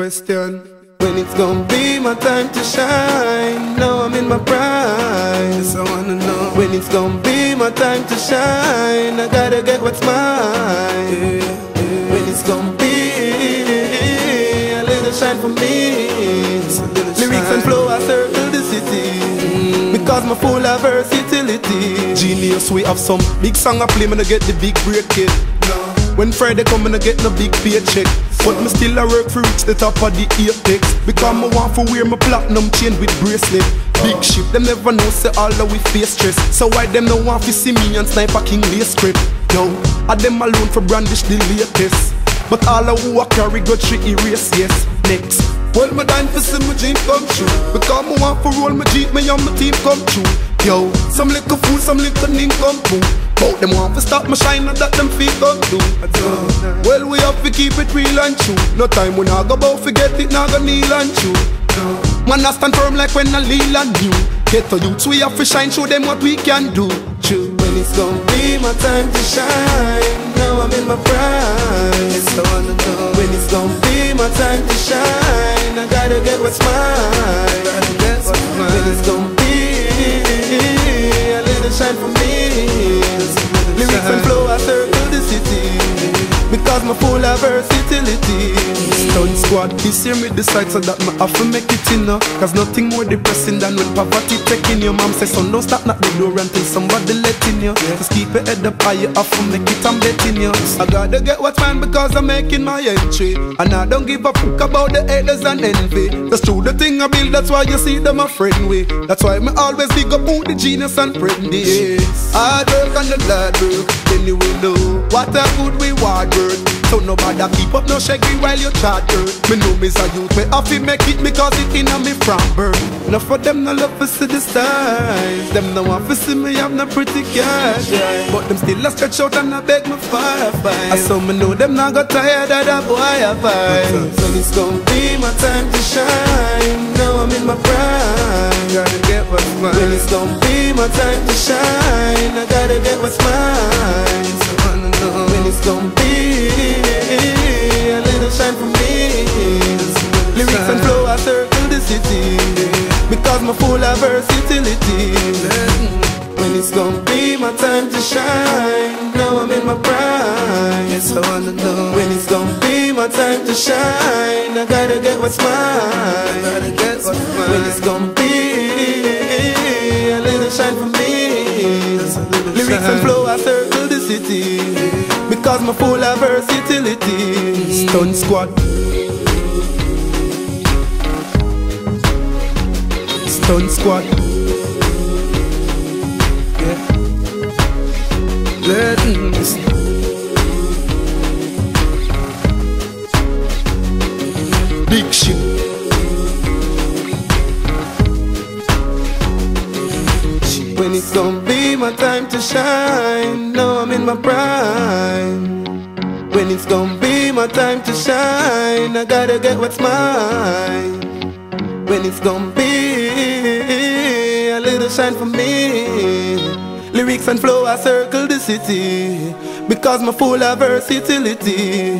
Question. When it's gonna be my time to shine Now I'm in my prime. Yes, I wanna know. When it's gonna be my time to shine I gotta get what's mine. When it's gonna be A little shine for me. Lyrics and flow I circle the city. Mm. Because my full of versatility. Genius, we have some big song I play, man, I get the big break kid. When Friday come, I get no big paycheck. But me still I work for reach the top of the apex. Because me want to wear my platinum chain with bracelet. Big ship, them never know say all that we face stress. So why them no want to see me and sniper king lace script? Yo, I them alone for brandish the latest. But all of who I carry got three erase, yes. Next. Well, my dying for see my dream come true Because me want for roll my jeep, me and my team come true Yo, some little fool, some little nincompoop Bout them want to stop my shine and that them feet come do Well, we have to keep it real and true. No time we not go about forget it, not go kneel and chew. Man, I stand firm like when I lean and you. Get to youths, we have to shine, show them what we can do. True. When it's gonna be my time to shine. Now I'm in my prime My full of versatility Stunt squad, this year me decide so that me have to make it in uh. Cause nothing more depressing than when poverty taking your mom say son don't stop knock the door until somebody letting you. Just keep your head up high, you have to make it I'm betting you. I gotta get what's mine because I'm making my entry. And I don't give a fuck about the haters and envy. That's true, the thing I build, that's why you see them a friend with. That's why me always big up who the genius and friendly Hard work and the hard work, then you will know What a good reward work So nobody keep up no shaky while you chat work Me know me's a youth, me have to make it because it in a me from birth Enough for them no love to see the stars. Them no want to see me have no pretty cash. But them still a stretch out and I beg me for a fight I saw me know them not got tired of that boy I fight When it's gonna be my time to shine. Now I'm in my prime. Gotta get what's mine. When it's gonna be my time to shine. I gotta get what's mine circle the city. Because my full of versatility When it's gonna be my time to shine Now I'm in my prime. Yes, I wanna know. When it's gonna be my time to shine I gotta get what's mine. Gotta get what's mine When it's gonna be A little shine for me. Lyrics and flow I circle the city. Because my full of versatility Stunt squad. Stunt squad. Let Big shit. When it's gonna be my time to shine, now I'm in my prime. When it's gonna be my time to shine, I gotta get what's mine. When it's gonna be a little shine for me. Lyrics and flow, I circle the city because my full of versatility.